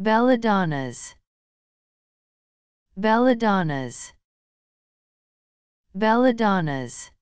Belladonnas. Belladonnas. Belladonnas.